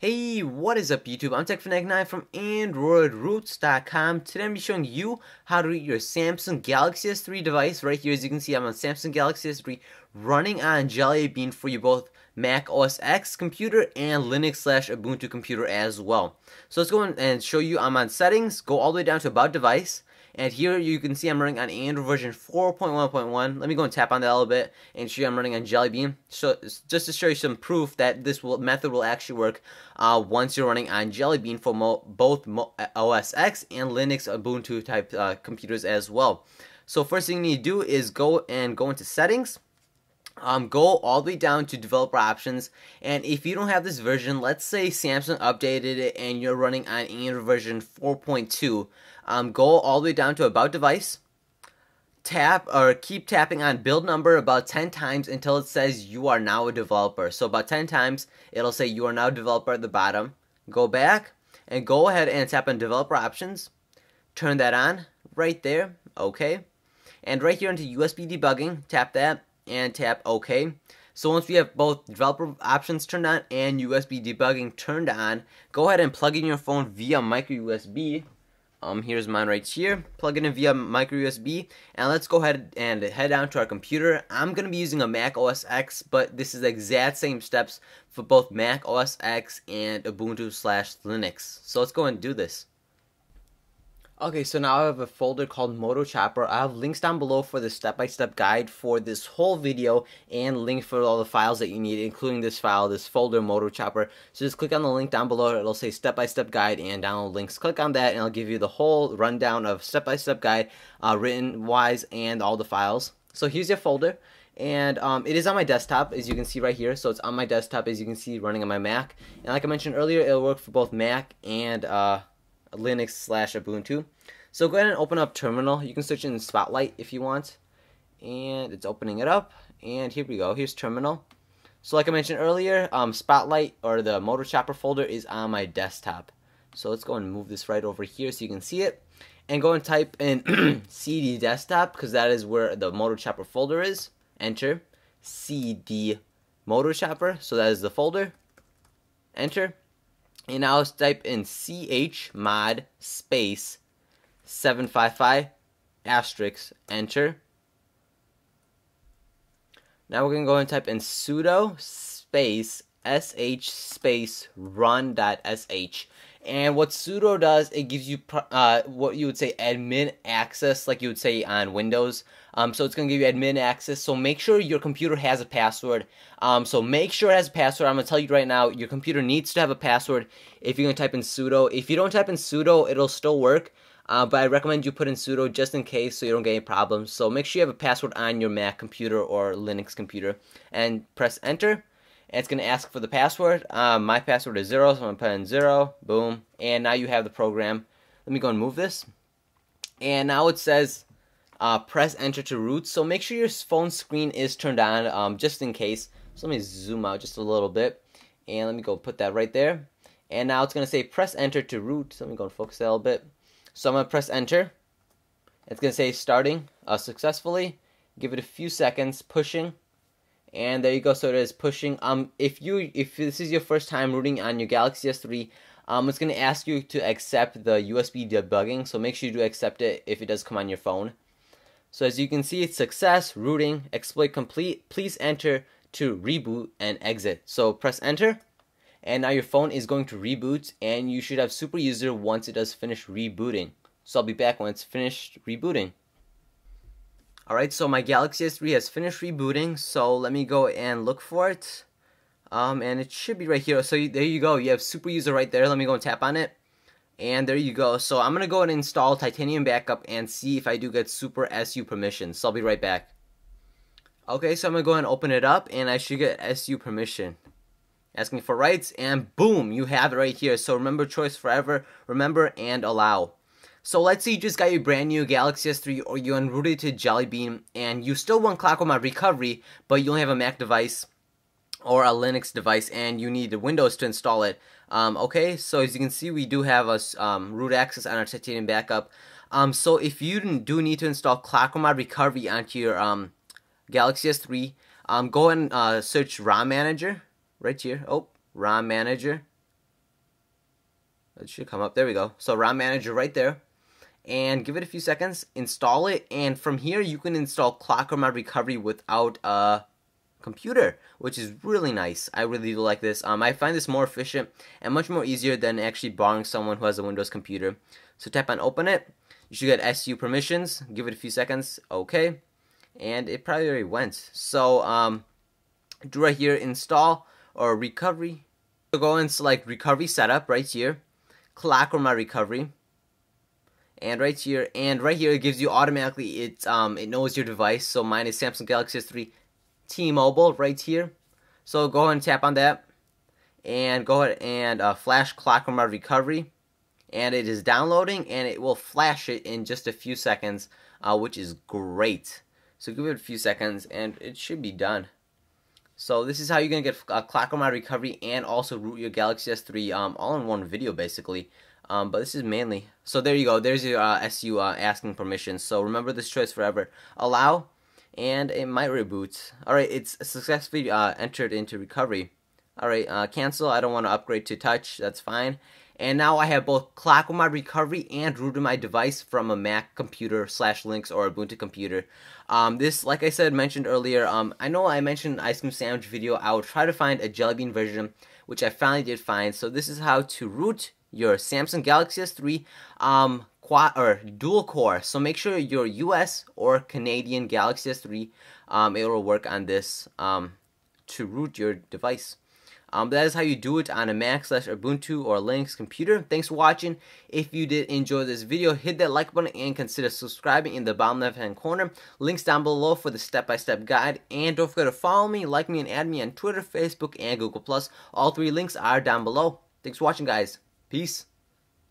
Hey, what is up YouTube? I'm TechFanatic9 from AndroidRootz.com. Today I'm be showing you how to read your Samsung Galaxy S3 device. Right here, as you can see, I'm on Samsung Galaxy S3 running on Jelly Bean for you both Mac OS X computer and Linux slash Ubuntu computer as well. So let's go and show you I'm on settings, go all the way down to about device. And here you can see I'm running on Android version 4.1.1. Let me go and tap on that a little bit and show you I'm running on Jelly Bean. So just to show you some proof that this will, method will actually work uh, once you're running on Jelly Bean for both mo OS X and Linux Ubuntu type uh, computers as well. So first thing you need to do is go and go into settings. Um, go all the way down to developer options. And if you don't have this version let's say Samsung updated it and you're running on Android version 4.2 um, go all the way down to about device. Tap or keep tapping on build number about 10 times until it says you are now a developer. So about 10 times it'll say you are now a developer at the bottom. Go back and go ahead and tap on developer options. Turn that on right there. Okay. And right here into USB debugging tap that and tap OK so once we have both developer options turned on and USB debugging turned on, go ahead and plug in your phone via micro USB um, here's mine right here. Plug it in via micro USB, and let's go ahead and head down to our computer. I'm gonna be using a Mac OS X, but this is the exact same steps for both Mac OS X and Ubuntu slash Linux. So let's go and do this. Okay, so now I have a folder called Motochopper. I have links down below for the step-by-step -step guide for this whole video and link for all the files that you need, including this file, this folder Motochopper. So just click on the link down below. It'll say step-by-step -step guide and download links. Click on that and it'll give you the whole rundown of step-by-step -step guide, uh, written-wise, and all the files. So here's your folder and um, it is on my desktop as you can see right here so it's on my desktop as you can see running on my Mac and like I mentioned earlier it'll work for both Mac and uh, Linux slash Ubuntu. So go ahead and open up Terminal. You can search in Spotlight if you want. And it's opening it up. And here we go. Here's Terminal. So like I mentioned earlier, um, Spotlight or the Motochopper folder is on my desktop. So let's go and move this right over here so you can see it. And go and type in CD desktop because that is where the Motochopper folder is. Enter. CD Motochopper. So that is the folder. Enter and I'll type in chmod space 755 asterisk enter. Now we're going to go and type in sudo space sh space run.sh and what sudo does, it gives you uh, what you would say admin access, like you would say on Windows. Um, so it's going to give you admin access. So make sure your computer has a password. Um, so make sure it has a password. I'm going to tell you right now, your computer needs to have a password if you're going to type in sudo. If you don't type in sudo, it'll still work. Uh, but I recommend you put in sudo just in case so you don't get any problems. So make sure you have a password on your Mac computer or Linux computer. And press enter it's going to ask for the password. Um, my password is zero, so I'm going to put in zero, boom, and now you have the program. Let me go and move this. And now it says uh, press enter to root, so make sure your phone screen is turned on um, just in case. So let me zoom out just a little bit, and let me go put that right there. And now it's going to say press enter to root, so let me go and focus that a little bit. So I'm going to press enter. It's going to say starting uh, successfully. Give it a few seconds, pushing and there you go. So it is pushing um if you if this is your first time rooting on your galaxy s3 um it's going to ask you to accept the usb debugging. So make sure you do accept it if it does come on your phone. So as you can see it's success rooting exploit complete. Please enter to reboot and exit. So press enter and now your phone is going to reboot and you should have super user once it does finish rebooting. So i'll be back when it's finished rebooting Alright, so my Galaxy S3 has finished rebooting, so let me go and look for it. Um, and it should be right here. So you, there you go. You have Super User right there. Let me go and tap on it. And there you go. So I'm going to go and install Titanium Backup and see if I do get Super SU permission. So I'll be right back. Okay, so I'm going to go and open it up, and I should get SU permission. Asking for rights, and boom, you have it right here. So remember choice forever, remember, and allow. So let's say you just got your brand new Galaxy S3 or you unrooted to Jelly Bean and you still want ClockWork recovery, but you only have a Mac device or a Linux device and you need Windows to install it. Um, okay, so as you can see, we do have a um, root access on our Titanium backup. Um, so if you do need to install ClockWork recovery onto your um, Galaxy S3, um, go and uh, search ROM Manager right here. Oh, ROM Manager. It should come up. There we go. So ROM Manager right there. And give it a few seconds. Install it. And from here, you can install Clock Mod Recovery without a computer, which is really nice. I really do like this. Um, I find this more efficient and much more easier than actually borrowing someone who has a Windows computer. So tap on Open It. You should get SU permissions. Give it a few seconds. Okay. And it probably already went. So um, do right here, install or recovery. So go and select recovery setup right here. ClockworkMod recovery. And right here, and right here it gives you automatically, it, um, it knows your device. So mine is Samsung Galaxy S3 T-Mobile right here. So go ahead and tap on that. And go ahead and uh, flash clock my recovery. And it is downloading and it will flash it in just a few seconds, uh, which is great. So give it a few seconds and it should be done. So this is how you're going to get uh, Clock My Recovery and also root your Galaxy S3 um, all in one video basically. Um, but this is mainly. So there you go. There's your uh, SU uh, asking permission. So remember this choice forever. Allow and it might reboot. Alright, it's successfully uh, entered into recovery. Alright, uh, cancel. I don't want to upgrade to touch. That's fine. And now I have both ClockworkMod Recovery and rooted my device from a Mac computer slash Linux or Ubuntu computer. Um, this, like I said, mentioned earlier, um, I know I mentioned ice cream sandwich video. I will try to find a Jelly Bean version, which I finally did find. So this is how to root your Samsung Galaxy S3 um, quad or dual core. So make sure your US or Canadian Galaxy S3 um, it will work on this um, to root your device. Um, that is how you do it on a Mac slash Ubuntu or Linux computer. Thanks for watching. If you did enjoy this video, hit that like button and consider subscribing in the bottom left hand corner. Links down below for the step-by-step -step guide. And don't forget to follow me, like me, and add me on Twitter, Facebook, and Google+. All three links are down below. Thanks for watching, guys. Peace.